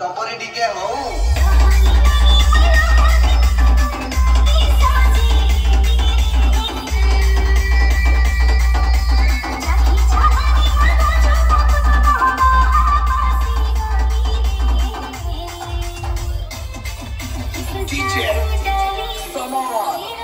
ତମରି ଟିକେ ହଉ DJ, come on.